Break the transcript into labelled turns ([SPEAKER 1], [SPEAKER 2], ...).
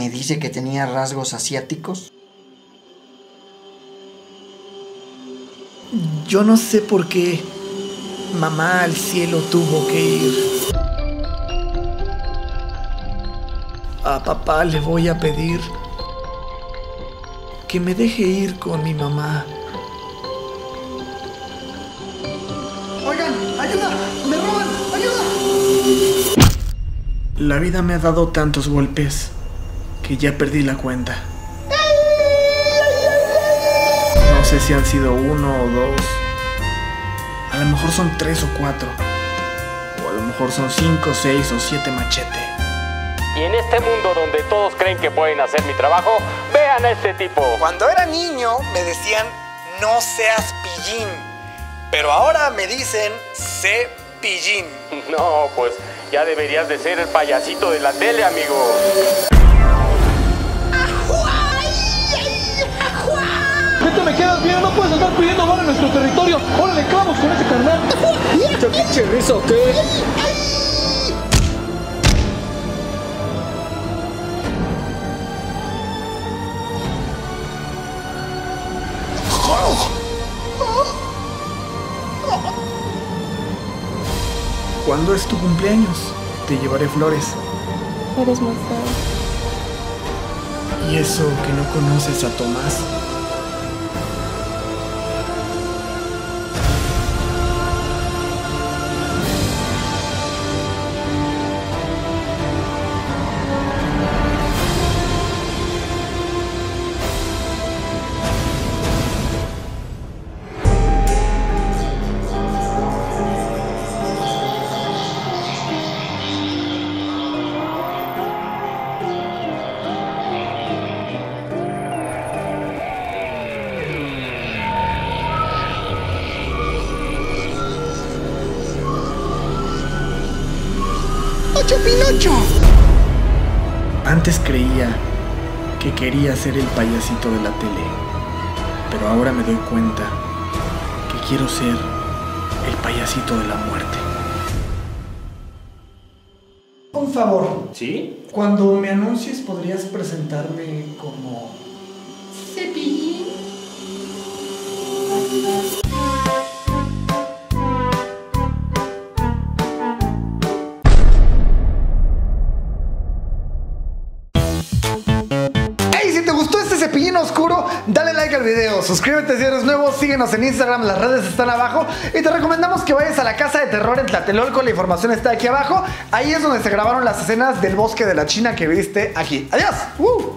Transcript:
[SPEAKER 1] me dice que tenía rasgos asiáticos.
[SPEAKER 2] Yo no sé por qué mamá al cielo tuvo que ir. A papá le voy a pedir que me deje ir con mi mamá.
[SPEAKER 1] Oigan, ayuda, me roban, ayuda.
[SPEAKER 2] La vida me ha dado tantos golpes que ya perdí la cuenta. No sé si han sido uno o dos. A lo mejor son tres o cuatro. O a lo mejor son cinco, seis o siete machete.
[SPEAKER 3] Y en este mundo donde todos creen que pueden hacer mi trabajo, vean a este tipo.
[SPEAKER 4] Cuando era niño me decían no seas pillín, pero ahora me dicen sé pillín.
[SPEAKER 3] No, pues ya deberías de ser el payasito de la tele, amigo.
[SPEAKER 5] Me quedas bien, no puedes andar pidiendo bar en nuestro territorio. Ahora le clavamos con ese carnal. ¿Qué pinche risa o qué?
[SPEAKER 2] ¿Cuándo es tu cumpleaños? Te llevaré flores.
[SPEAKER 6] Eres muy feo.
[SPEAKER 2] ¿Y eso que no conoces a Tomás?
[SPEAKER 1] ¡Ocho Pinocho!
[SPEAKER 2] Antes creía que quería ser el payasito de la tele, pero ahora me doy cuenta que quiero ser el payasito de la muerte. Un favor,
[SPEAKER 3] ¿Sí?
[SPEAKER 2] cuando me anuncies podrías presentarme como...
[SPEAKER 4] oscuro, dale like al video, suscríbete si eres nuevo, síguenos en Instagram, las redes están abajo y te recomendamos que vayas a la casa de terror en Tlatelolco, la información está aquí abajo, ahí es donde se grabaron las escenas del bosque de la China que viste aquí. Adiós. ¡Uh!